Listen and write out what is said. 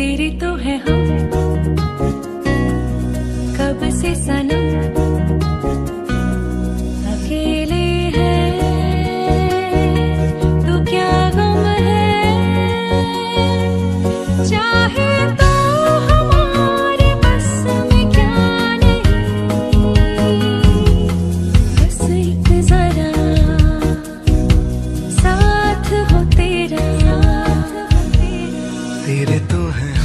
तेरे तो है हम। कब से सनम तेरे तो हैं।